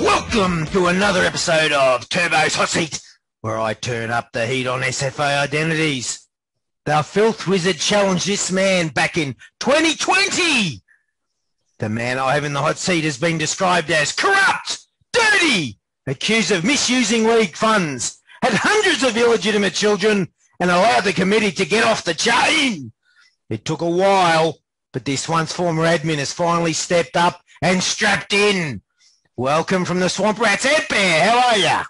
Welcome to another episode of Turbo's Hot Seat, where I turn up the heat on SFA identities. The Filth Wizard challenged this man back in 2020. The man I have in the hot seat has been described as corrupt, dirty, accused of misusing league funds, had hundreds of illegitimate children, and allowed the committee to get off the chain. It took a while, but this once former admin has finally stepped up and strapped in. Welcome from the Swamp Rats, Ant Bear. How are you?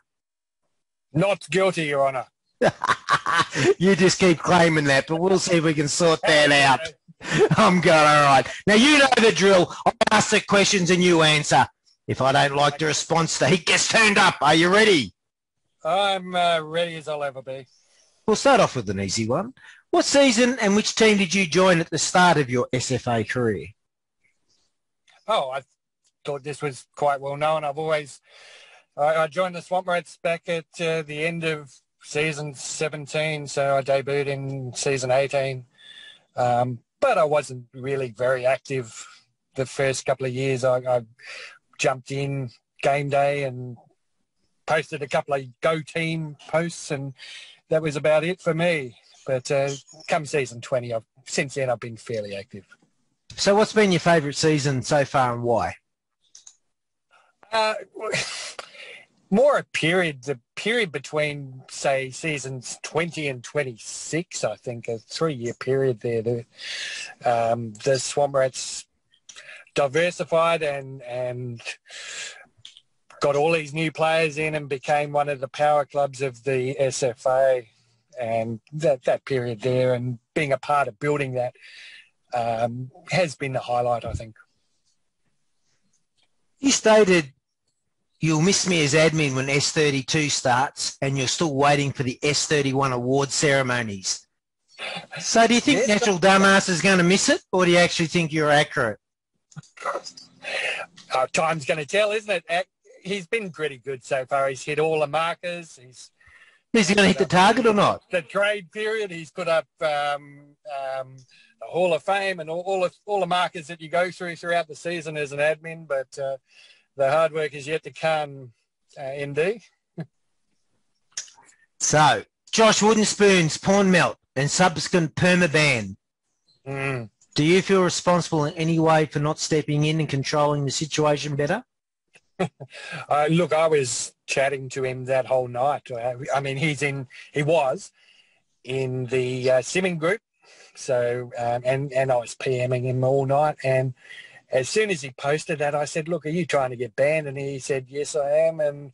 Not guilty, Your Honour. you just keep claiming that, but we'll see if we can sort that out. I'm going all right. Now you know the drill. I ask the questions and you answer. If I don't like the response, the heat gets turned up. Are you ready? I'm uh, ready as I'll ever be. We'll start off with an easy one. What season and which team did you join at the start of your SFA career? Oh, I thought this was quite well known. I've always I, I joined the Swamp Rats back at uh, the end of season 17, so I debuted in season 18. Um, but I wasn't really very active the first couple of years. I, I jumped in game day and posted a couple of go team posts, and that was about it for me. But uh, come season 20, I've, since then I've been fairly active. So, what's been your favourite season so far, and why? Uh, more a period, the period between, say, seasons 20 and 26, I think, a three-year period there. The, um, the Swamp Rats diversified and, and got all these new players in and became one of the power clubs of the SFA. And that, that period there and being a part of building that um, has been the highlight, I think. You stated you'll miss me as admin when S32 starts and you're still waiting for the S31 award ceremonies. So do you think yes, Natural Dumbass is going to miss it or do you actually think you're accurate? Uh, time's going to tell, isn't it? He's been pretty good so far. He's hit all the markers. He's Is he going to hit the target or not? The trade period, he's put up um, um, the Hall of Fame and all, all, of, all the markers that you go through throughout the season as an admin, but uh, the hard work is yet to come, uh, ND. so, Josh Woodenspoon's pawn melt and subsequent perma ban. Mm. Do you feel responsible in any way for not stepping in and controlling the situation better? uh, look, I was chatting to him that whole night. Uh, I mean, he's in, he was in the uh, simming group. So, um, and, and I was PMing him all night. And as soon as he posted that, I said, look, are you trying to get banned? And he said, yes, I am. And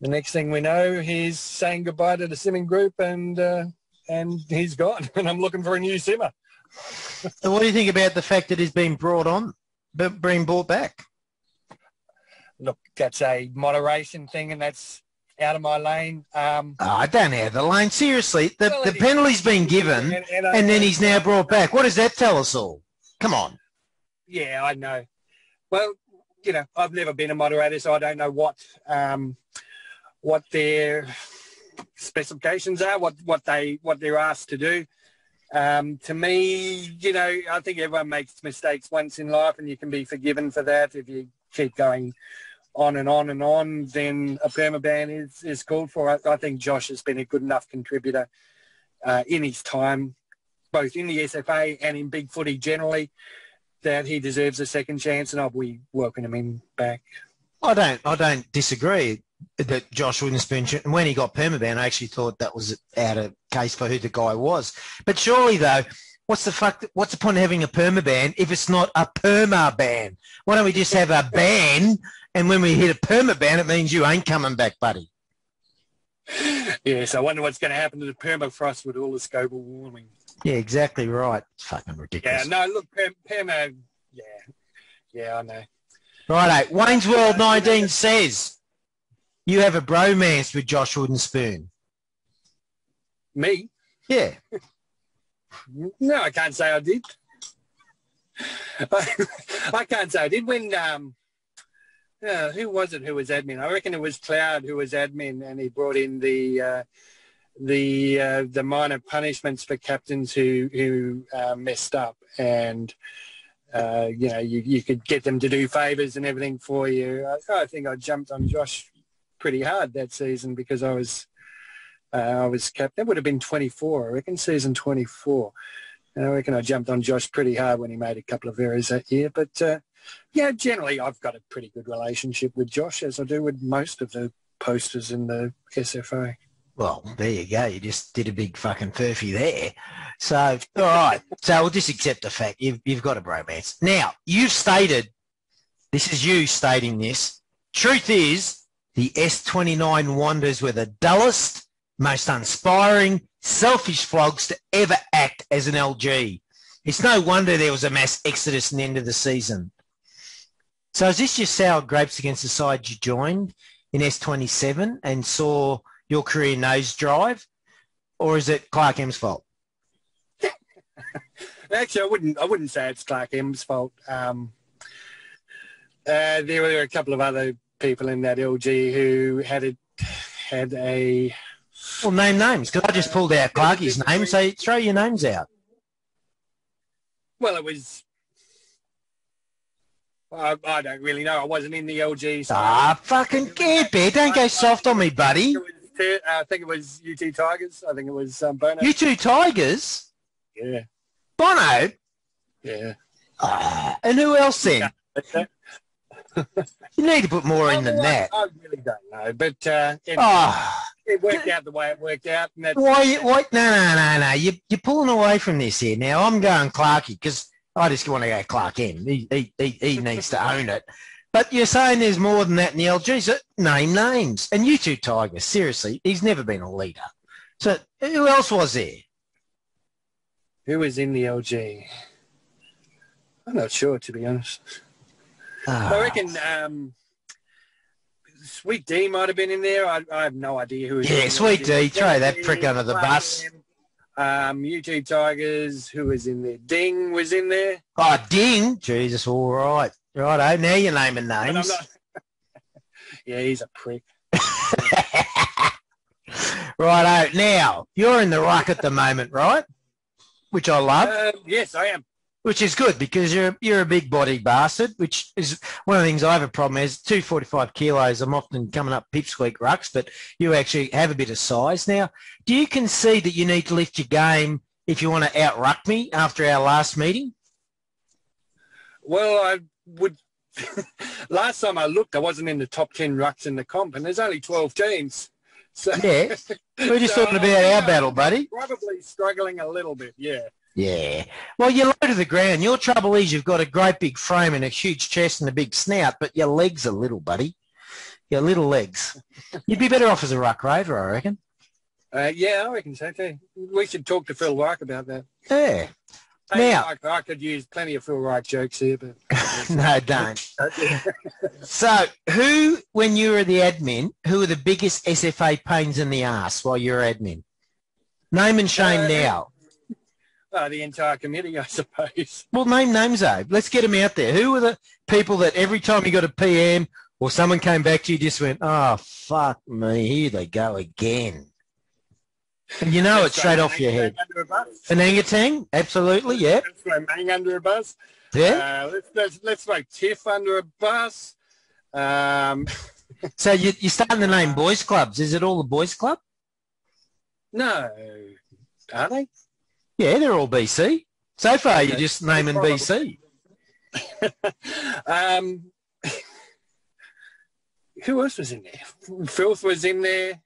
the next thing we know, he's saying goodbye to the simming group and, uh, and he's gone. And I'm looking for a new simmer. so what do you think about the fact that he's been brought on, but being brought back? Look, that's a moderation thing and that's out of my lane. Um, oh, I don't have the lane. Seriously, the, well, the penalty's been given and, and, and then he's now brought back. What does that tell us all? Come on. Yeah, I know. Well, you know, I've never been a moderator, so I don't know what um, what their specifications are, what what they what they're asked to do. Um, to me, you know, I think everyone makes mistakes once in life, and you can be forgiven for that if you keep going on and on and on. Then a perma ban is is called for. I, I think Josh has been a good enough contributor uh, in his time, both in the SFA and in big footy generally that he deserves a second chance, and I'll be welcoming him back. I don't. I don't disagree that Josh Witherspoon, when he got permaban, I actually thought that was out of case for who the guy was. But surely, though, what's the fuck? What's the point of having a perma ban if it's not a perma ban? Why don't we just have a ban, and when we hit a perma ban, it means you ain't coming back, buddy. Yes, I wonder what's going to happen to the permafrost with all this global warming. Yeah, exactly right. It's fucking ridiculous. Yeah, no, look, Pam, Pam uh, yeah, yeah, I know. Righto. Wayne's World 19 says you have a bromance with Josh Wooden Spoon. Me? Yeah. no, I can't say I did. I, can't say I did. When, um, uh, who was it who was admin? I reckon it was Cloud who was admin and he brought in the uh, the uh, the minor punishments for captains who who uh, messed up, and uh, you know, you, you could get them to do favours and everything for you. I, I think I jumped on Josh pretty hard that season because I was uh, I was captain. That would have been 24, I reckon, season 24. And I reckon I jumped on Josh pretty hard when he made a couple of errors that year. But uh, yeah, generally I've got a pretty good relationship with Josh, as I do with most of the posters in the SFA. Well, there you go. You just did a big fucking furphy there. So, all right. So we'll just accept the fact you've, you've got a bromance. Now, you've stated, this is you stating this. Truth is, the S29 Wanderers were the dullest, most uninspiring, selfish flogs to ever act as an LG. It's no wonder there was a mass exodus in the end of the season. So is this your sour grapes against the side you joined in S27 and saw your career nosedive, or is it Clark M's fault? Actually, I wouldn't. I wouldn't say it's Clark M's fault. Um, uh, there were a couple of other people in that LG who had a had a. Well, name names because I just pulled out Clarky's name. So throw your names out. Well, it was. I, I don't really know. I wasn't in the LG. So ah, fucking get bear! Don't go soft on me, buddy. I think it was UT Tigers. I think it was um, Bono. UT Tigers? Yeah. Bono? Yeah. Ah, and who else then? you need to put more in than that. I, really don't know, but uh, it, oh. it worked out the way it worked out. And that's, why? Why? No, no, no, no. You, you're pulling away from this here. Now I'm going Clarky because I just want to go Clark M. He, he, he, he needs to own it. But you're saying there's more than that in the LG. So name names. And you two Tigers, seriously, he's never been a leader. So who else was there? Who was in the LG? I'm not sure, to be honest. Oh. I reckon um, Sweet D might have been in there. I, I have no idea who. Yeah, Sweet D. Throw that prick under the bus. Um, UT Tigers, who was in there? Ding was in there. Oh, Ding! Jesus, all right. Righto, now you're naming names. Not... yeah, he's a prick. Righto, now you're in the ruck at the moment, right? Which I love. Uh, yes, I am. Which is good because you're you're a big body bastard, which is one of the things I have a problem is two forty five kilos. I'm often coming up pipsqueak rucks, but you actually have a bit of size now. Do you concede that you need to lift your game if you want to outruck me after our last meeting? Well, I would. last time I looked, I wasn't in the top ten rucks in the comp, and there's only twelve teams. So, yeah, we're just so, talking about our battle, buddy. Probably struggling a little bit, yeah. Yeah. Well, you're low to the ground. Your trouble is you've got a great big frame and a huge chest and a big snout, but your legs are little, buddy. Your little legs. You'd be better off as a ruck rover, I reckon. Uh, yeah, I reckon so too. We should talk to Phil Wyke about that. Yeah. Now, I, I, could use plenty of Phil Wright jokes here, but no, don't. so, who, when you were the admin, who were the biggest SFA pains in the ass while you're admin? Name and shame uh, now. Uh, the entire committee, I suppose. Well, name names, though. Let's get them out there. Who were the people that every time you got a PM or someone came back to you, just went, "Oh fuck me, here they go again." And you know it straight off your head. An orangutan, absolutely, yeah. Let's throw Mang under a bus. Yeah. Uh, let's, let's, let's throw Tiff under a bus. Um, so you, you're starting to name boys' clubs. Is it all the boys' club? No. Are they? Yeah, they're all BC. So far, you're just naming BC. um, who else was in there? Filth was in there.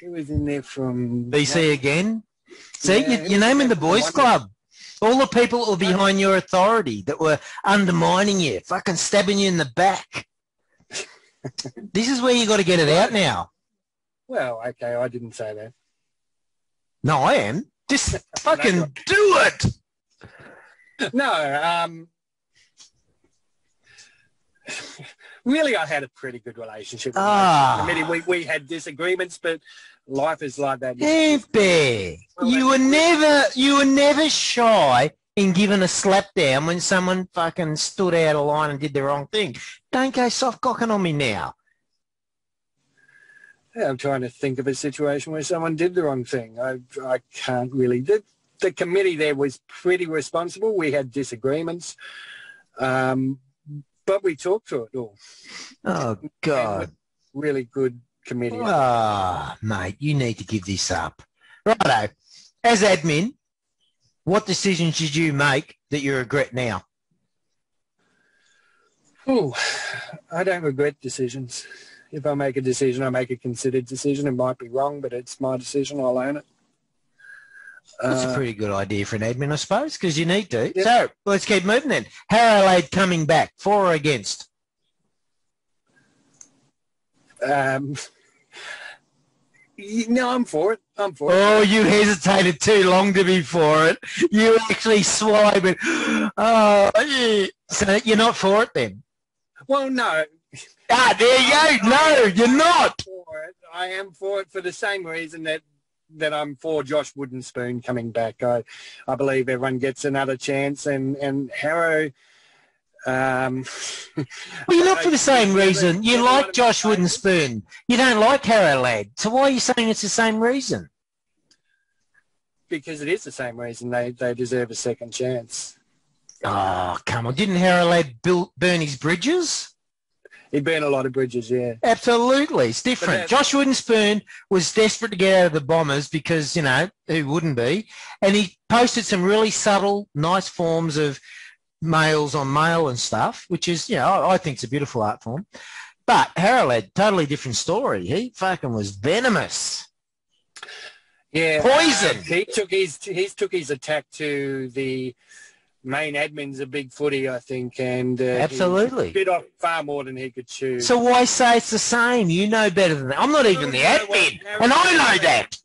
Who was in there from BC what? again? See, yeah, you, are naming the boys' club. All the people that were behind your authority that were undermining you, fucking stabbing you in the back. this is where you got to get it out now. Well, okay, I didn't say that. No, I am. Just fucking do it. No, um, really, I had a pretty good relationship. With ah. I mean, we, we had disagreements, but life is like that. Bear, you were never you were never shy in giving a slap down when someone fucking stood out of line and did the wrong thing. Don't go soft cocking on me now. Yeah, I'm trying to think of a situation where someone did the wrong thing. I I can't really. The, the committee there was pretty responsible. We had disagreements. Um, but we talked to it all. Oh God. Really good committee. Ah, mate, you need to give this up. Righto. As admin, what decisions did you make that you regret now? Oh, I don't regret decisions. If I make a decision, I make a considered decision. It might be wrong, but it's my decision. I'll own it. That's a Uh, pretty good idea for an admin, I suppose, because you need to. Yeah. So let's keep moving then. Harrowlad coming back, for or against? um, no, I'm for it. I'm for it. Oh, you hesitated too long to be for it. You actually swallowed it. Oh, yeah. so you're not for it then? Well, no, Ah, there you go. No, you're not. for it. I am for it for the same reason that that I'm for Josh Woodenspoon coming back. I I believe everyone gets another chance, and and Harrow. Um, Well, you're not for the same reason. You like Josh Woodenspoon. You don't like Harrow Lad. So why are you saying it's the same reason? because it is the same reason they they deserve a second chance. Oh, come on. Didn't Harrow Lad build, burn his bridges? He burned a lot of bridges, yeah. Absolutely. It's different. Josh Woodenspoon was desperate to get out of the Bombers because, you know, who wouldn't be? And he posted some really subtle, nice forms of males on male and stuff, which is, you know, I, I think it's a beautiful art form. But Harrowlad, totally different story. He fucking was venomous. Yeah, Poison. uh, he took his he took his attack to the main admins a Big Footy, I think, and uh, Absolutely. bit off far more than he could chew. So why say it's the same? You know better than that. I'm not even the No, no, well, admin, and I know that.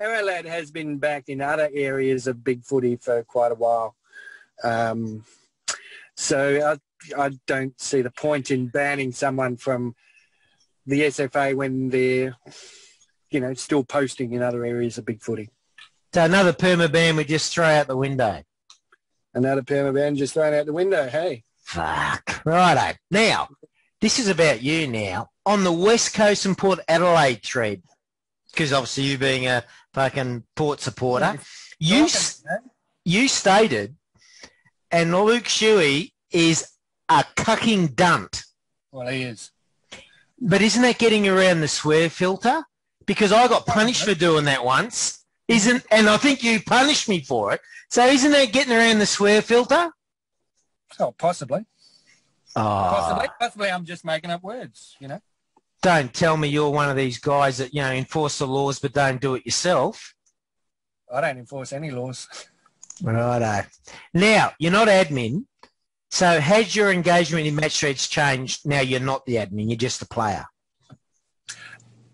Arrowlad has been back in other areas of big footy for quite a while. Um, so I, I don't see the point in banning someone from the SFA when they're, you know, still posting in other areas of big footy. So another perma ban we just throw out the window. Another perma ban just thrown out the window. Hey, Fuck. Righto. Now, this is about you now. On the West Coast and Port Adelaide thread, because obviously you being a fucking Port supporter, you you stated, and Luke Shuey is a cucking dunt. well, he is. But isn't that getting around the swear filter? Because I got punished for doing that once. Isn't and I think you punished me for it. So isn't that getting around the swear filter? Oh, possibly. Oh, Possibly. Possibly. I'm just making up words. You know. don't tell me you're one of these guys that you know enforce the laws but don't do it yourself. I don't enforce any laws. Righto. Now you're not admin. So has your engagement in match threads changed? Now you're not the admin. You're just the player.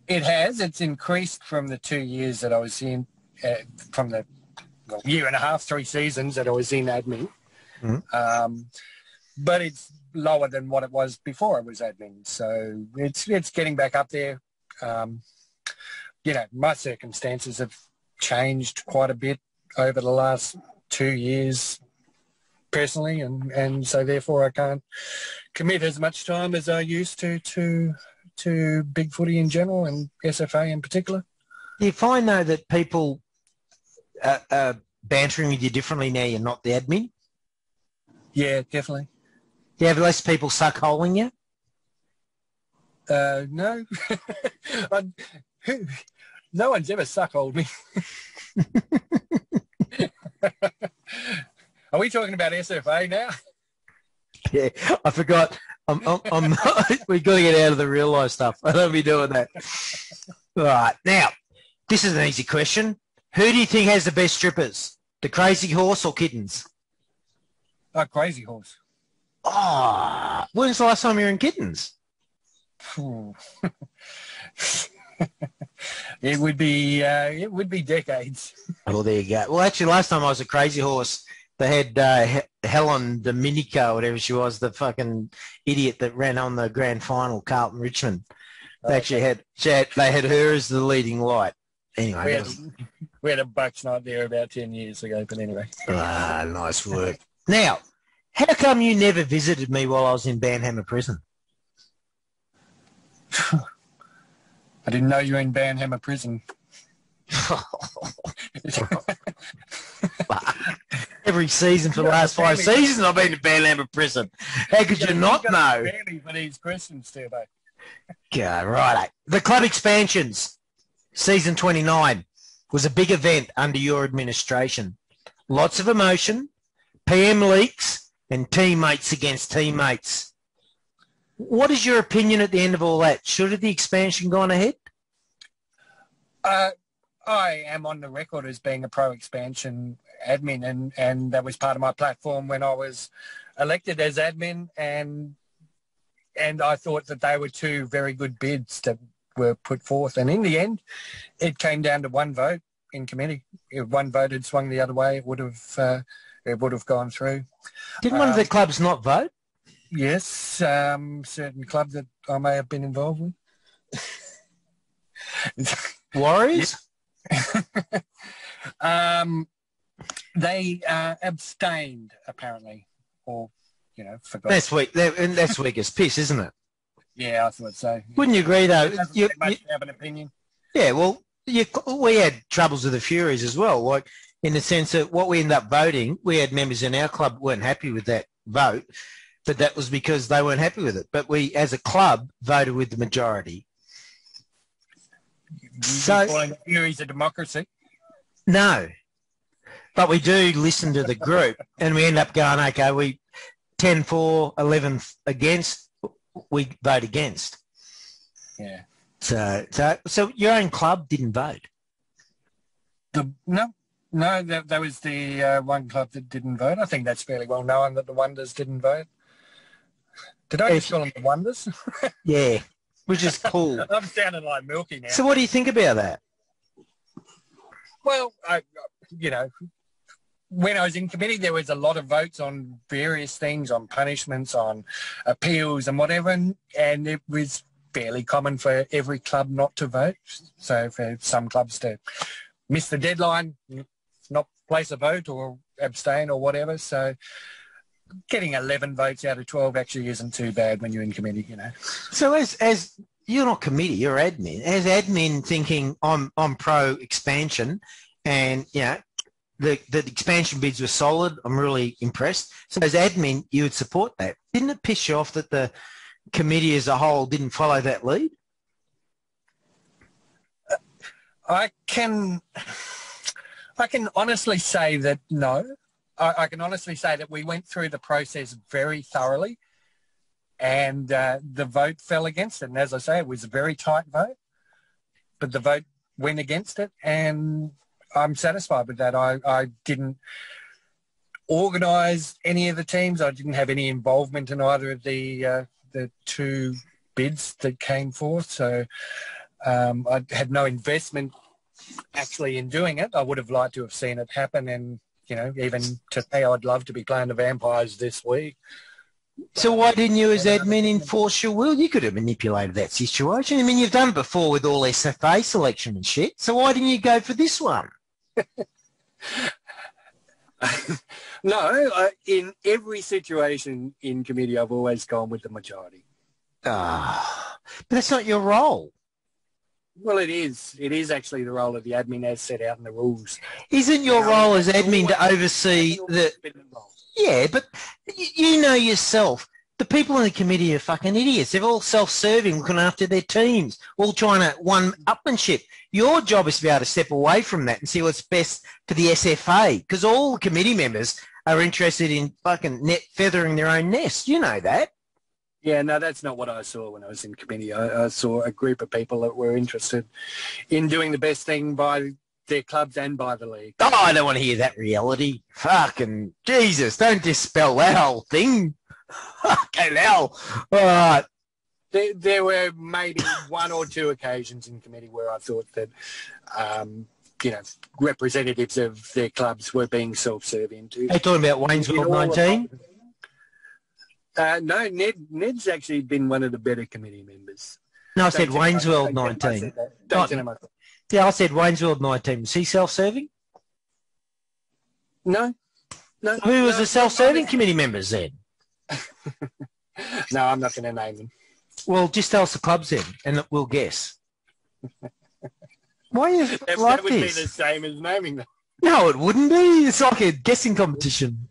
It has. It's increased from the two years that I was in, uh, from the well, year and a half, three seasons that I was in admin. Mhm. Um, but it's lower than what it was before I was admin. So it's it's getting back up there. Um, you know, my circumstances have changed quite a bit over the last two years personally, and, and so therefore I can't commit as much time as I used to to to big footy in general and SFA in particular. Do you find though that people are, are bantering with you differently now you're not the admin? Yeah, definitely. Do you have less people suck holing you? Uh, no, who, no one's ever suck suckholed me. Are we talking about SFA now? Yeah, I forgot. I'm, I'm, I'm we've got to get out of the real life stuff. I don't be doing that. All right. Now, this is an easy question. Who do you think has the best strippers? The Crazy Horse or Kittens? Oh, crazy horse. Oh, when's the last time you were in Kittens? It would be uh, it would be decades. Well, there you go. Well, actually, last time I was a Crazy Horse, they had uh, He- Helen Dominico, whatever she was, the fucking idiot that ran on the grand final, Carlton Richmond. They actually had, she had they had her as the leading light. Anyway, We had, was- we had a Bucks night there about ten years ago, but anyway. ah, nice work. Now, how come you never visited me while I was in Banhammer Prison? I didn't know you were in Banhammer prison. Every season for the last five seasons I've been to Banhammer Prison. How could you not know? for these questions, Turbo. God, right. The club expansions, season 29, was a big event under your administration. Lots of emotion, PM leaks, and teammates against teammates. What is your opinion at the end of all that? Should the expansion gone ahead? Uh, I am on the record as being a pro expansion admin, and, and that was part of my platform when I was elected as admin. And and I thought that they were two very good bids that were put forth. And in the end, it came down to one vote in committee. If one vote had swung the other way, it would have uh, it would have gone through. Didn't one of the um, clubs not vote? Yes, um, certain club that I may have been involved with. Warriors. um, they uh, abstained apparently, or you know, forgot. That's weak. And that's weak as piss, isn't it? Yeah, I thought so. Wouldn't you agree, though? You, you have an opinion. Yeah, well, you, we had troubles with the Furies as well. Like in the sense that what we ended up voting, we had members in our club weren't happy with that vote, but that was because they weren't happy with it. But we, as a club, voted with the majority. You so calling Furies a democracy? No, but we do listen to the group, and we end up going, okay, we 10 for, 11 against, we vote against. Yeah. So, so, so your own club didn't vote? The, no, no, that, that was the uh, one club that didn't vote. I think that's fairly well known that the Wonders didn't vote. Did I just call them the Wonders? yeah, which is cool. I'm sounding like Milky now. So what do you think about that? Well, I, you know, when I was in committee, there was a lot of votes on various things, on punishments, on appeals and whatever, and, and it was fairly common for every club not to vote. So for some clubs to miss the deadline, not place a vote or abstain or whatever. So getting 11 votes out of 12 actually isn't too bad when you're in committee, you know. So as, as you're not committee, you're admin. As admin thinking I'm, I'm pro expansion and, you know, the, the expansion bids were solid. I'm really impressed. So as admin, you would support that. Didn't it piss you off that the committee as a whole didn't follow that lead? I can, I can honestly say that no. I, I can honestly say that we went through the process very thoroughly, and uh, the vote fell against it. And as I say, it was a very tight vote, but the vote went against it, and I'm satisfied with that. I, I didn't organise any of the teams. I didn't have any involvement in either of the uh, the two bids that came forth. So um, I had no investment actually in doing it. I would have liked to have seen it happen, and you know, even today, I'd love to be playing the Vampires this week. So why didn't you, as admin, enforce your will? You could have manipulated that situation. I mean, you've done it before with all SFA selection and shit. So why didn't you go for this one? no, uh, in every situation in committee, I've always gone with the majority. Ah, but that's not your role. Well, it is. It is actually the role of the admin as set out in the rules. Isn't your you role as admin to oversee the? Yeah, but you know yourself the people in the committee are fucking idiots. They're all self-serving, looking after their teams, all trying to one-upmanship. Your job is to be able to step away from that and see what's best for the SFA, because all the committee members are interested in fucking net feathering their own nest. You know that. Yeah, no, that's not what I saw when I was in committee. I, I saw a group of people that were interested in doing the best thing by their clubs and by the league. Oh, I don't want to hear that reality. Fucking Jesus, don't dispel that whole thing. Fucking hell. All right. There, there were maybe one or two occasions in committee where I thought that, um, you know, representatives of their clubs were being self-serving. Are you talking about Waynesville 19? Uh, no, Ned. Ned's actually been one of the better committee members. No, I said Wayne's World 19. yeah, I said Wayne's World 19. Was he self-serving? No. No. Who was no, the self-serving committee members then? no, I'm not going to name them. Well, just tell us the clubs then, and we'll guess. Why is that, like that would this? be the same as naming them. No, it wouldn't be. It's like a guessing competition.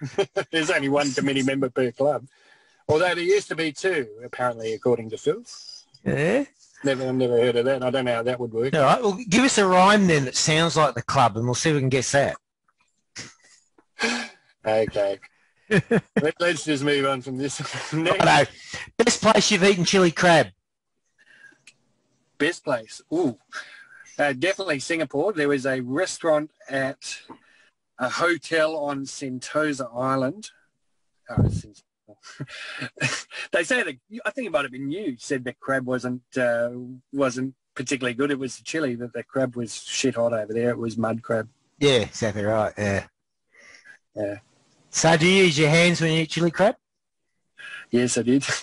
There's only one committee member per club. Although there used to be two, apparently, according to Phil. Yeah. Never, I've never heard of that. and I don't know how that would work. All right. Well, give us a rhyme then that sounds like the club, and we'll see if we can guess that. Okay. Let, us just move on from this. Next, Righto. Best place you've eaten chili crab. best place. Ooh, uh, definitely Singapore. There was a restaurant at a hotel on Sentosa Island. Oh, Singapore. they say that I think it might have been you said the crab wasn't uh, wasn't particularly good. It was the chili that the crab was shit hot over there. It was mud crab. Yeah, exactly right. Yeah. Yeah. So, do you use your hands when you eat chili crab? Yes, I did.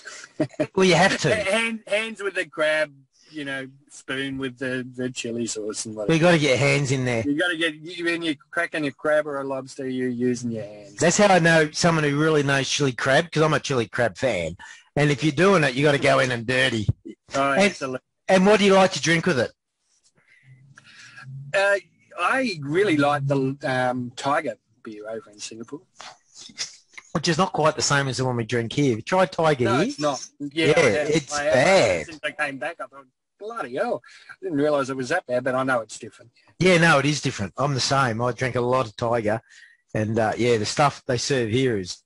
Well, you have to. Hand, hands with the crab, you know, spoon with the, the chili sauce and whatever. you got to get hands in there. You got to get when you're cracking your crab or a lobster, you're using your hands. That's how I know someone who really knows chili crab because I'm a chili crab fan. And if you're doing it, you got to go in and dirty. Oh, And- excellent. And what do you like to drink with it? Uh, I really like the um, Tiger beer over in Singapore. Which is not quite the same as the one we drink here. Try Tiger No, here. it's not. Yeah, Yeah, it's I bad. Since I came back, I thought, bloody hell, I didn't realise it was that bad, but I know it's different. Yeah, no, it is different. I'm the same. I drink a lot of Tiger, and uh, yeah, the stuff they serve here is.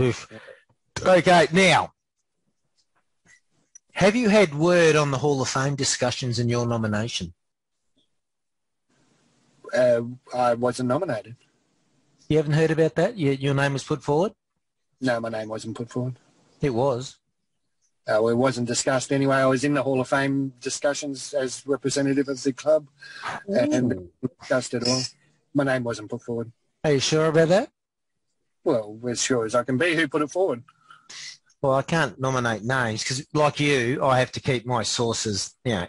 Oof. Okay, now, have you had word on the Hall of Fame discussions and your nomination? Uh, I wasn't nominated. You haven't heard about that? Your, your name was put forward. No, my name wasn't put forward. It was. Uh, well, it wasn't discussed anyway. I was in the Hall of Fame discussions as representative of the club and discussed it all. My name wasn't put forward. Are you sure about that? Well, as sure as I can be, who put it forward? Well, I can't nominate names because, like you, I have to keep my sources, you know,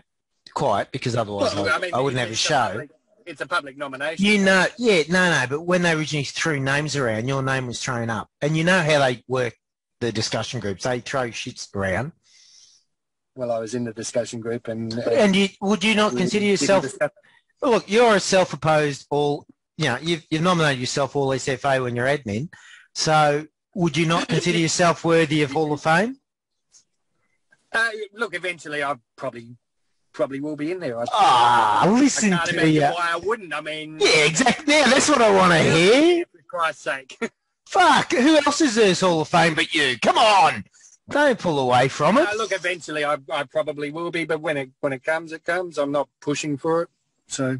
quiet because otherwise Well, I, I wouldn't have a show. public- it's a public nomination. You know, yeah, no, no, but when they originally threw names around, your name was thrown up. And you know how they work the discussion groups. They throw shits around. Well, I was in the discussion group and... uh, And you, would you not we consider yourself, discuss- look, you're a self-opposed all, you know, you've, you've nominated yourself all SFA when you're admin. So would you not consider yourself worthy of Hall of Fame? Uh, look, eventually I probably probably will be in there. I, Ah, I listen can't to you. why I wouldn't. I mean, Yeah, exactly. Yeah, that's what I want to hear. for Christ's sake. Fuck, who else is this Hall of Fame but you? Come on. Don't pull away from it. Uh, look, eventually I, I probably will be, but when it when it comes, it comes. I'm not pushing for it. So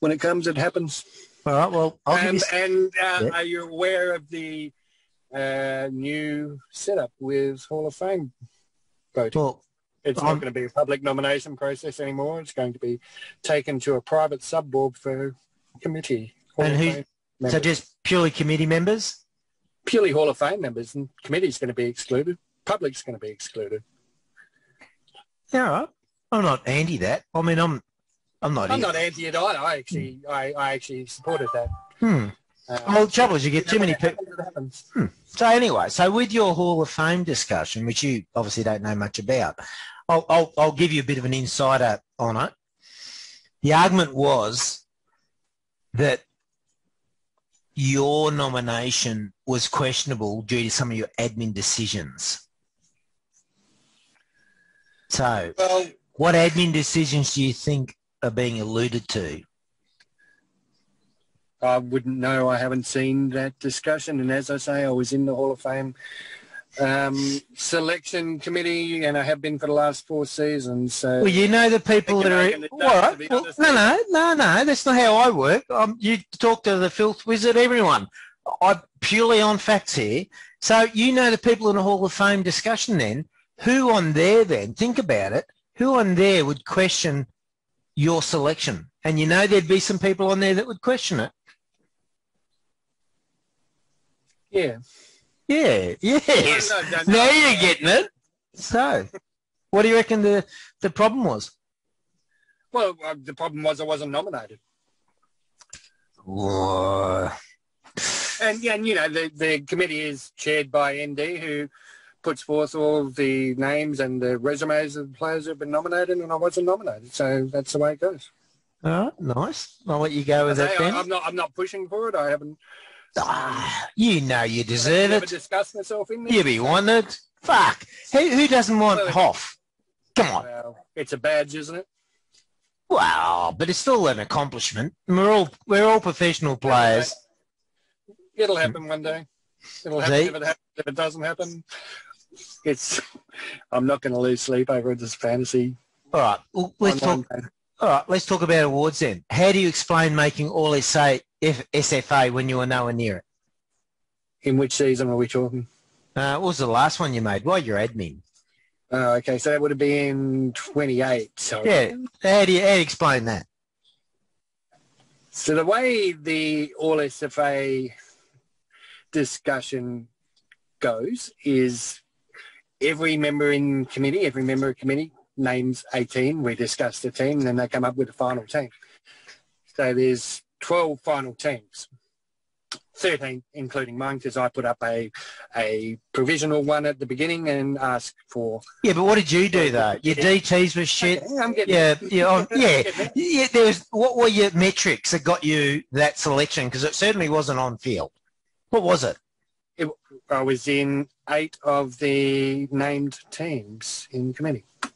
when it comes, it happens. All right, well, Um, and uh, Yeah. are you aware of the uh, new setup with Hall of Fame voting? Well, It's Um, not going to be a public nomination process anymore. It's going to be taken to a private sub-board for committee. Hall And who- so just purely committee members? purely Hall of Fame members and committee's going to be excluded. Public's going to be excluded. Yeah, right. I'm not anti that. I mean, I'm, I'm not. I'm not anti it either. I actually, I, I actually supported that. Hmm. Uh, Well, the trouble is, you get too many people. happens. So anyway, so with your Hall of Fame discussion, which you obviously don't know much about, I'll, I'll, I'll give you a bit of an insider on it. The argument was that your nomination was questionable due to some of your admin decisions. So, Well, what admin decisions do you think are being alluded to? I wouldn't know. I haven't seen that discussion. And as I say, I was in the Hall of Fame um, selection committee, and I have been for the last four seasons. So Well, you know the people that are. All right. Well, no, no, no, no. That's not how I work. Um, you talk to the filth wizard, everyone. I'm purely on facts here. So you know the people in the Hall of Fame discussion. Then who on there? Then think about it. Who on there would question your selection? And you know there'd be some people on there that would question it. Yeah. Yeah. Yes. No, no, no, Now no. you're getting it. So, what do you reckon the the problem was? Well, uh, the problem was I wasn't nominated. Whoa. And yeah, and you know, the, the committee is chaired by ND who puts forth all the names and the resumes of the players who have been nominated and I wasn't nominated. So that's the way it goes. All right, nice. I'll let you go with that I, then. I'm not. I'm not pushing for it. I haven't. Ah, you know you deserve it. discussed myself in. You be wanted. Fuck. Who, who doesn't want Well, Hoff? Come on. Well, it's a badge, isn't it? Wow, but it's still an accomplishment. We're all we're all professional players. It'll happen one day. It'll happen if it happens. If it doesn't happen, it's. I'm not going to lose sleep over this fantasy. All right, well, let's talk. All right, let's talk about awards then. How do you explain making all SA F, SFA when you were nowhere near it? In which season are we talking? Uh, what was the last one you made? Well, you're admin. Oh, okay, so that would have been 28. So Yeah. How do you, how do you explain that? So the way the All SFA discussion goes is every member in committee, every member of committee names a team. We discuss the team, and then they come up with the final team. So there's 12 final teams. 13, including mine, because I put up a a provisional one at the beginning and asked for. Yeah, but what did you do though? Your DTs were shit. Okay, I'm getting Yeah, yeah, oh, yeah. Yeah, there was, what were your metrics that got you that selection? Because it certainly wasn't on field. What was it? I was in eight of the named teams in committee. Oh,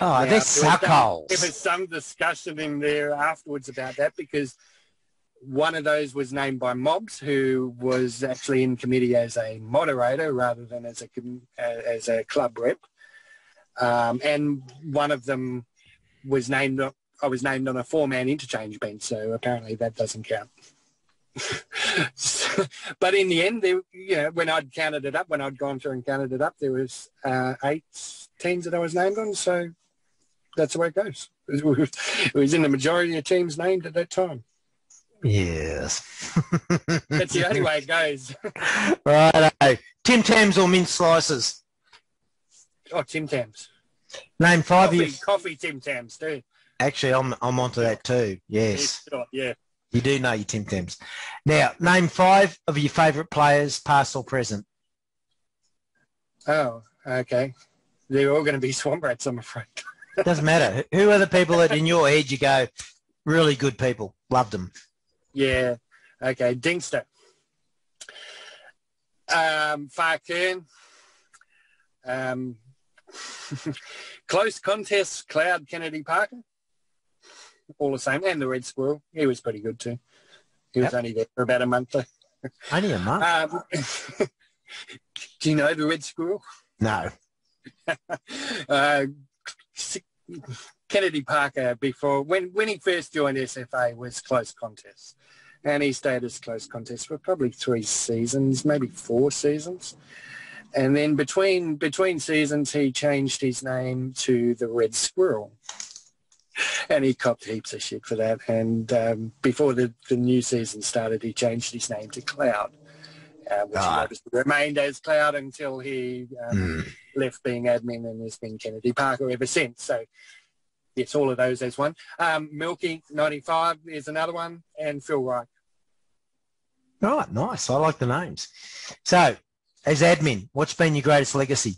Now, they're there was some- suckholes. There was some discussion in there afterwards about that because one of those was named by Mobs, who was actually in committee as a moderator rather than as a uh, as a club rep, um, and one of them was named. I was named on a four-man interchange bench, so apparently that doesn't count. but in the end, there, you know, when I'd counted it up, when I'd gone through and counted it up, there was uh, eight teams that I was named on. So that's the way it goes. It was in the majority of teams named at that time. Yes. That's the only way it goes. right. Tim Tams or mint slices? Oh, Tim Tams. Name five of Coffee, your... coffee Tim Tams too. Actually, I'm, I'm onto that too. Yes. Yeah, Yeah. You do know your Tim Tams. Now, name five of your favourite players, past or present. Oh, okay. They're all going to be swamp rats, I'm afraid. Doesn't matter. Who are the people that in your head you go, really good people, loved them? Yeah. Okay. Dingster. Um. Um, close contest, Cloud Kennedy Parker. All the same. And the Red Squirrel. He was pretty good too. He was Yep. only there for about a month. Though. Only a month. Um, do you know the Red Squirrel? No. uh, Kennedy Parker before when when he first joined SFA was close contest, and he stayed as close contest for probably three seasons, maybe four seasons, and then between between seasons he changed his name to the Red Squirrel. And he copped heaps of shit for that. And um, before the, the new season started, he changed his name to Cloud, uh, which he Ah. remained as Cloud until he um, Hmm. left being admin and has been Kennedy Parker ever since. So yes, all of those as one. Um, Milky ninety five is another one, and Phil Wright. Right, nice. I like the names. So, as admin, what's been your greatest legacy?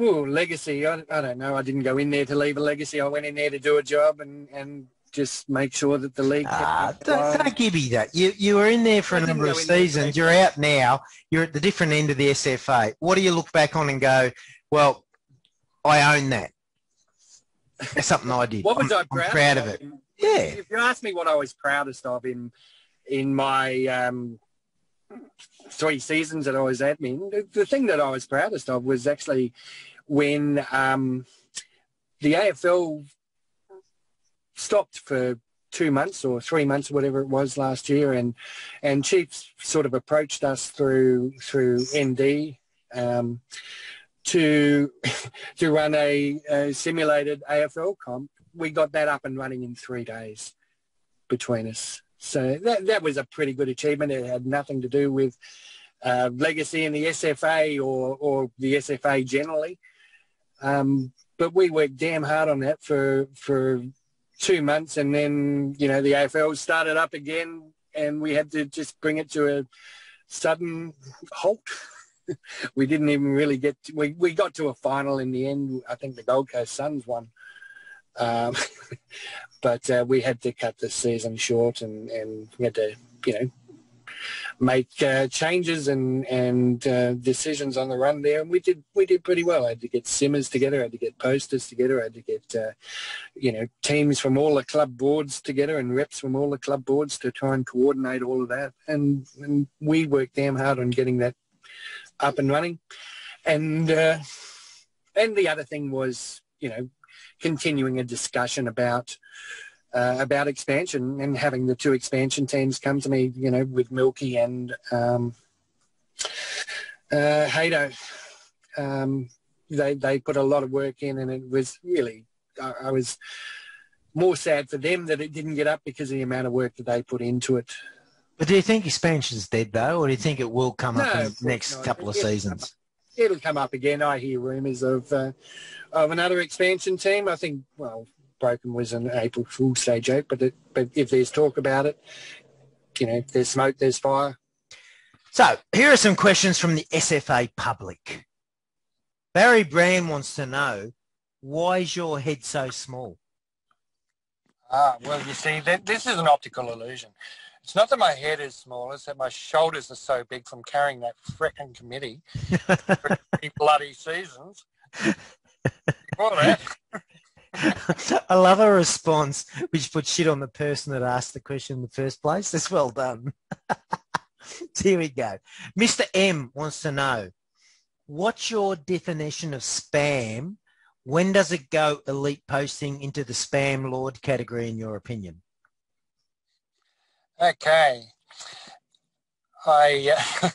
Ooh, legacy. I, I don't know. I didn't go in there to leave a legacy. I went in there to do a job and and just make sure that the league. Ah, don't, don't give me that. You you were in there for I a number of go in there for seasons. You're out now. You're at the different end of the SFA. What do you look back on and go, well, I own that. That's something I did. What was I'm, I I'm proud, proud of it. Yeah. If you ask me what I was proudest of in in my um, three seasons that I was admin, the, the thing that I was proudest of was actually when um, the AFL stopped for two months or three months, or whatever it was last year, and and Chiefs sort of approached us through through ND. Um, to to run a, a simulated AFL comp, we got that up and running in three days between us. So that that was a pretty good achievement. It had nothing to do with uh, legacy in the SFA or or the SFA generally. Um, but we worked damn hard on that for for two months, and then you know the AFL started up again, and we had to just bring it to a sudden halt. we didn't even really get to, we, we got to a final in the end. I think the Gold Coast Suns won. Um, but uh, we had to cut the season short and, and we had to, you know, make uh, changes and and uh, decisions on the run there, and we did we did pretty well. I had to get simmers together, I had to get posters together, I had to get uh, you know teams from all the club boards together and reps from all the club boards to try and coordinate all of that, and, and we worked damn hard on getting that up and running, and uh, and the other thing was you know continuing a discussion about uh, about expansion and having the two expansion teams come to me, you know, with Milky and um, uh, Hato. Um, they they put a lot of work in, and it was really I, I, was more sad for them that it didn't get up because of the amount of work that they put into it. But do you think expansion's dead though, or do you think it will come no, up in the next not. couple of it'll seasons? Come it'll come up again. I hear rumours of uh, of another expansion team. I think well broken was an April Fool's Day joke, but it, but if there's talk about it, you know, there's smoke, there's fire. So here are some questions from the SFA public. Barry Brand wants to know, why is your head so small? Ah, well, you see, this is an optical illusion. It's not that my head is small, it's that my shoulders are so big from carrying that frickin' committee for bloody seasons. Before that, I love a response which puts shit on the person that asked the question in the first place. That's well done. here we go. Mr. M wants to know, what's your definition of spam? When does it go elite posting into the spam lord category in your opinion? Okay. I uh,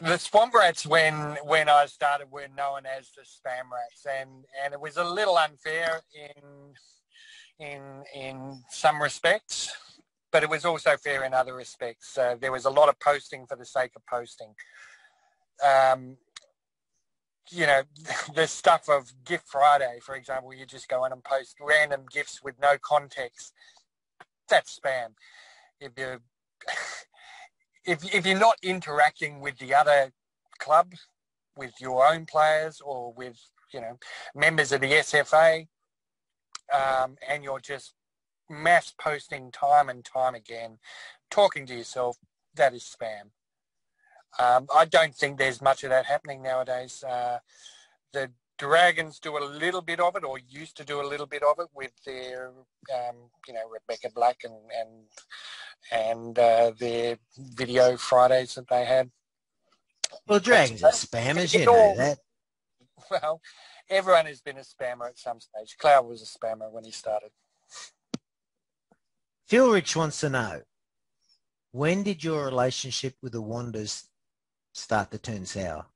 the swamp rats when when I started were known as the spam rats, and and it was a little unfair in in in some respects, but it was also fair in other respects. Uh, there was a lot of posting for the sake of posting. Um, you know, the stuff of GIF Friday, for example, you just go in and post random GIFs with no context. That's spam. If you if, if you're not interacting with the other club, with your own players or with, you know, members of the SFA, um, and you're just mass posting time and time again, talking to yourself, that is spam. Um, I don't think there's much of that happening nowadays. Uh, the Dragons do a little bit of it, or used to do a little bit of it with their, um, you know, Rebecca Black and and and uh, their video Fridays that they had. Well, Dragons are spammers, you know all, that. Well, everyone has been a spammer at some stage. Cloud was a spammer when he started. Phil Rich wants to know, when did your relationship with the Wanderers start to turn sour?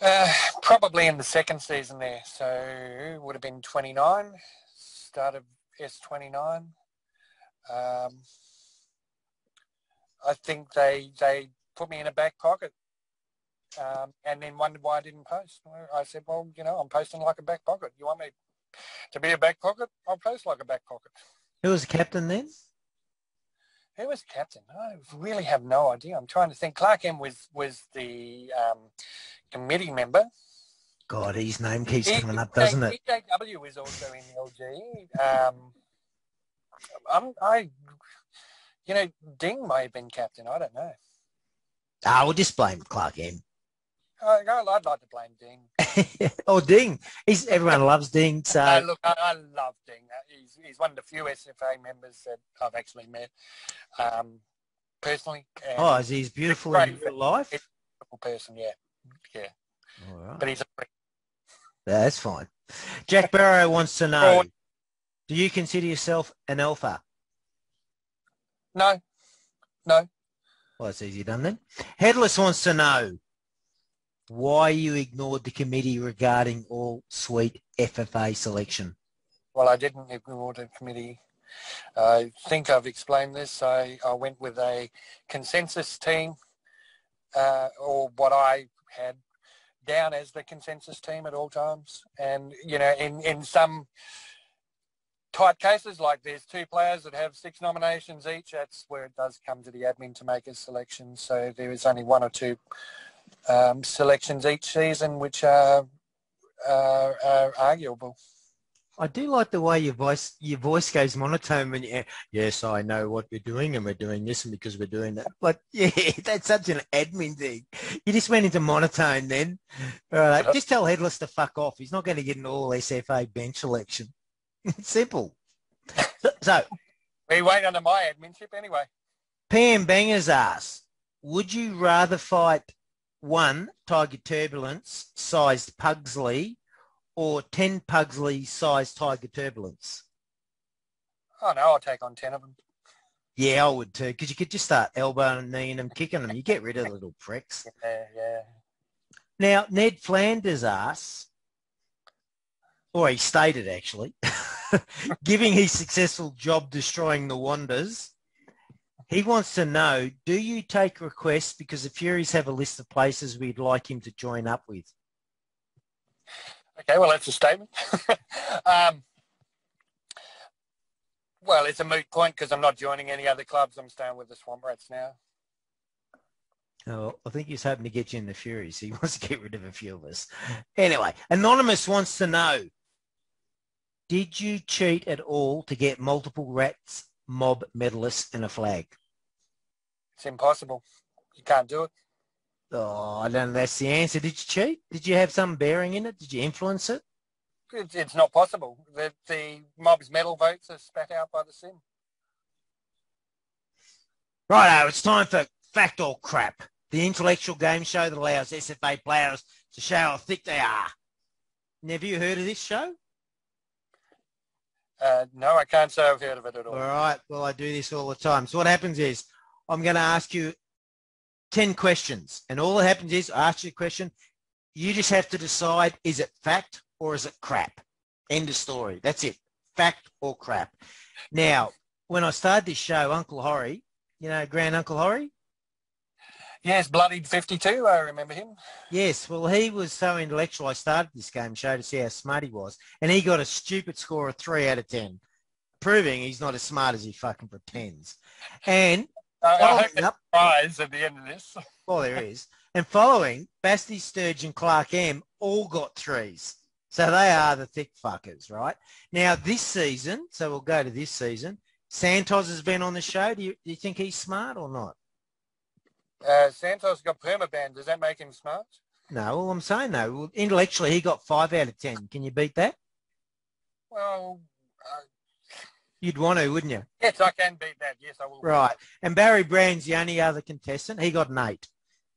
Uh, probably in the second season there. So would have been 29, start of S29. Um, I think they they put me in a back pocket um, and then wondered why I didn't post. I said, well, you know, I'm posting like a back pocket. You want me to be a back pocket? I'll post like a back pocket. Who was the captain then? Who was captain? I really have no idea. I'm trying to think. Clark M was was the um, committee member. God, his name keeps coming up, doesn't it? EJW is also in LG. Um, I'm, I, you know, Ding may have been captain. I don't know. Ah, we'll just blame Clark M. I'd like to blame Ding. oh, Ding. He's, everyone loves Ding. So uh, look, I, I, love Ding. Uh, he's, he's one of the few SFA members that I've actually met um, personally. oh, is he's beautiful in real life? Beautiful person, yeah, yeah. All right. But he's a yeah, that's fine. Jack Barrow wants to know: Do you consider yourself an alpha? No, no. Well, it's easy done then. Headless wants to know: why you ignored the committee regarding all suite FFA selection. Well, I didn't ignore the committee. I think I've explained this. I, I went with a consensus team, uh, or what I had down as the consensus team at all times. And, you know, in, in some tight cases, like there's two players that have six nominations each, that's where it does come to the admin to make a selection. So there is only one or two um, selections each season, which are are, are arguable. I do like the way your voice your voice goes monotone when you yes I know what we're doing and we're doing this and because we're doing that. But yeah, that's such an admin thing. You just went into monotone then. All right, just tell Headless to fuck off. He's not going to get an all SFA bench selection. Simple. So, so We wait under my adminship anyway. Pam Banger's ass. Would you rather fight one Tiger Turbulence sized Pugsley or 10 Pugsley sized Tiger Turbulence? Oh no, I'll take on ten of them. Yeah, I would too, because you could just start elbowing and kneeing them, kicking them. You get rid of the little pricks. Yeah, yeah. Now, Ned Flanders asks, or he stated actually, giving his successful job destroying the Wanderers, he wants to know, do you take requests because the Furies have a list of places we'd like him to join up with? Okay, well that's a statement. um, well, it's a moot point because I'm not joining any other clubs. I'm staying with the Swamp Rats now. Oh, I think he's hoping to get you in the Furies. He wants to get rid of a few of us. Anyway, Anonymous wants to know, did you cheat at all to get multiple Rats mob medalists and a flag? It's impossible. You can't do it. Oh, I don't know. That's the answer. Did you cheat? Did you have some bearing in it? Did you influence it? It's, it's not possible. The, the mob's medal votes are spat out by the sim. Righto, it's time for Fact or Crap, the intellectual game show that allows SFA players to show how thick they are. Have you heard of this show? Uh, no, I can't say I've heard of it at all. All right. Well, I do this all the time. So what happens is I'm going to ask you 10 questions. And all that happens is I ask you a question. You just have to decide, is it fact or is it crap? End of story. That's it. Fact or crap. Now, when I started this show, Uncle Horry, you know, Grand Uncle Horry? Yes, Bloodied 52, I remember him. Yes, well, he was so intellectual. I started this game show to see how smart he was, and he got a stupid score of three out of ten, proving he's not as smart as he fucking pretends. And I, I following hope there's up, prize at the end of this. well, there is, and following Basti, Sturgeon, Clark M all got threes, so they are the thick fuckers, right? Now this season, so we'll go to this season. Santos has been on the show. Do you, do you think he's smart or not? Uh, Santos got permaban. Does that make him smart? No, well, I'm saying though, well, intellectually he got five out of ten. Can you beat that? Well, uh, You'd want to, wouldn't you? yes, I can beat that. Yes, I will. Right. And Barry Brand's the only other contestant. He got an eight,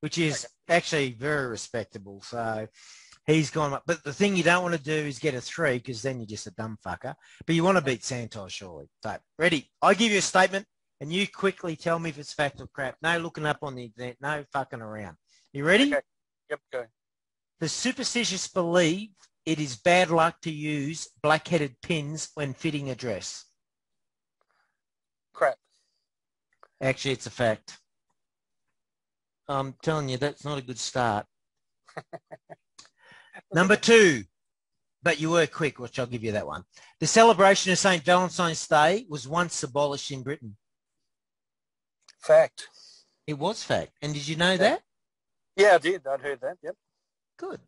which is actually very respectable. So he's gone up. But the thing you don't want to do is get a three because then you're just a dumb fucker. But you want to beat Santos, surely. So, ready? I give you a statement and you quickly tell me if it's fact or crap. No looking up on the internet. No fucking around. You ready? Okay. Yep, go. The superstitious believe it is bad luck to use black-headed pins when fitting a dress. Crap. Actually, it's a fact. I'm telling you, that's not a good start. Number two, but you were quick, which I'll give you that one. The celebration of St. Valentine's Day was once abolished in Britain. Fact. It was fact. And did you know that? Yeah, I did. I'd heard that. Yep. Good.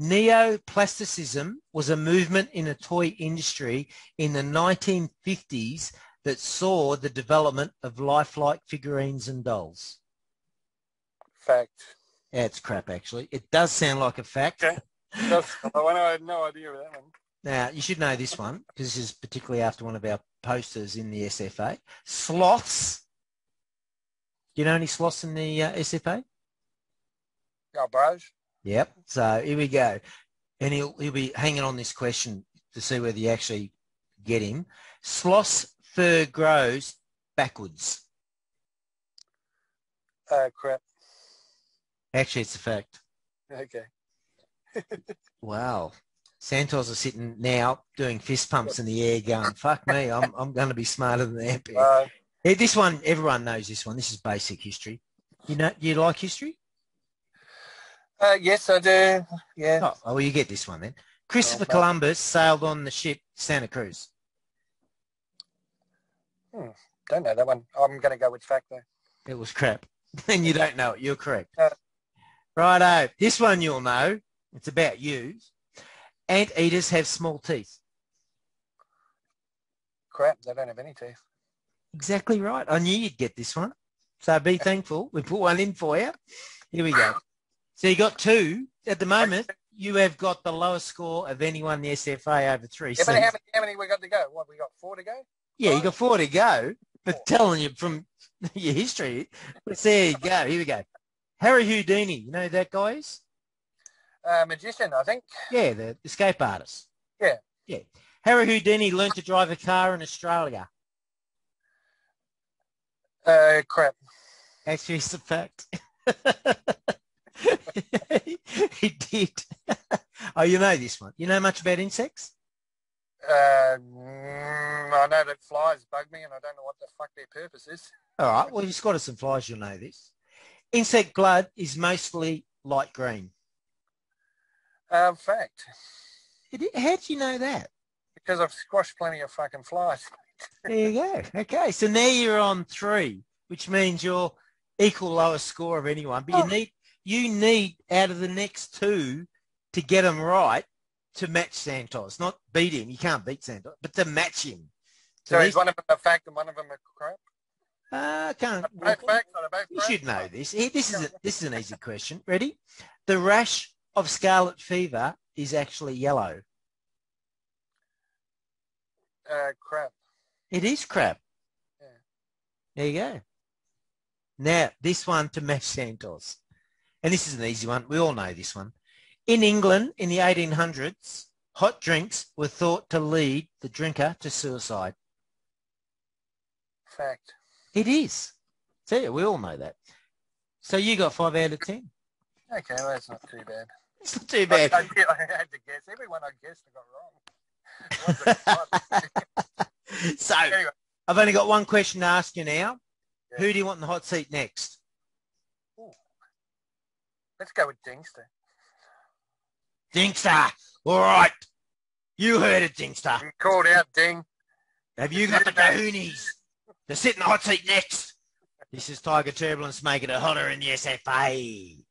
Neoplasticism was a movement in the toy industry in the 1950s that saw the development of lifelike figurines and dolls. Fact. Yeah, it's crap, actually. It does sound like a fact. Okay. That's, I had no idea of that one. Now, you should know this one because this is particularly after one of our posters in the SFA. Sloths. Do you know any sloths in the uh, SFA? Oh, bros. Yep. So here we go. And he'll, he'll be hanging on this question to see whether you actually get him. Sloth's fur grows backwards. Uh, crap. Actually, it's a fact. Okay. Wow. Santos are sitting now doing fist pumps in the air going, fuck me, I'm, I'm going to be smarter than that. pair." Uh, Hey, this one, everyone knows this one. This is basic history. You know, you like history? uh, yes, I do. Yeah. Oh, well, you get this one then. Christopher Okay. Columbus sailed on the ship Santa Cruz. Don't know that one. I'm going to go with fact though. It was crap. and you don't know it. You're correct. Uh. Righto. This one you'll know. It's about you. Anteaters have small teeth. Crap, they don't have any teeth. Exactly right. I knew you'd get this one. So be thankful. We put one in for you. Here we go. So you got two. At the moment, you have got the lowest score of anyone in the SFA over three Yeah, but how many, how many we got to go? What, we got four to go? Yeah, you got four to go. But telling you from your history, but there you go. Here we go. Harry Houdini, you know who that guy is? Uh, magician, I think. Yeah, the escape artist. Yeah. Yeah. Harry Houdini learned to drive a car in Australia. Uh, crap. Actually, it's a fact. he did. oh, you know this one. You know much about insects? Uh, mm, I know that flies bug me and I don't know what the fuck their purpose is. All right. Well, you've spotted some flies. You'll know this. Insect blood is mostly light green. Uh, fact. How do you know that? Because I've squashed plenty of fucking flies. There you go. Okay, so now you're on three, which means you're equal lowest score of anyone. But you Oh. need you need out of the next two to get them right to match Santos, not beat him. You can't beat Santos, but to match him. So these- is one of them a fact and one of them a crap? uh, can't. Facts or both You should know this. This is a, this is an easy question. Ready? The rash of scarlet fever is actually yellow. Uh, crap. It is crap. Yeah. There you go. Now, this one to match Santos. And this is an easy one. We all know this one. In England in the 1800s, hot drinks were thought to lead the drinker to suicide. Fact. It is. See, we all know that. So you got five out of ten. Okay, well, that's not too bad. It's not too I, bad. I, I had to guess. Everyone I guessed I got wrong. So anyway, I've only got one question to ask you now. Yeah. Who do you want in the hot seat next? let's go with Dingster. Dingster. All right. You heard it, Dingster. You called out Ding. Have you got the kahoonies to sit in the hot seat next? This is Tiger Turbulence making it hotter in the SFA.